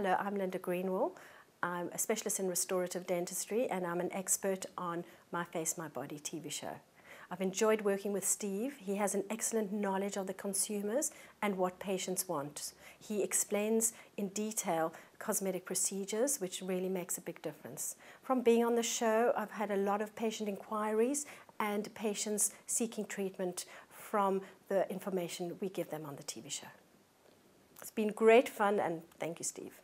Hello, I'm Linda Greenwall. I'm a specialist in restorative dentistry and I'm an expert on My Face, My Body TV show. I've enjoyed working with Steve. He has an excellent knowledge of the consumers and what patients want. He explains in detail cosmetic procedures, which really makes a big difference. From being on the show, I've had a lot of patient inquiries and patients seeking treatment from the information we give them on the TV show. It's been great fun and thank you, Steve.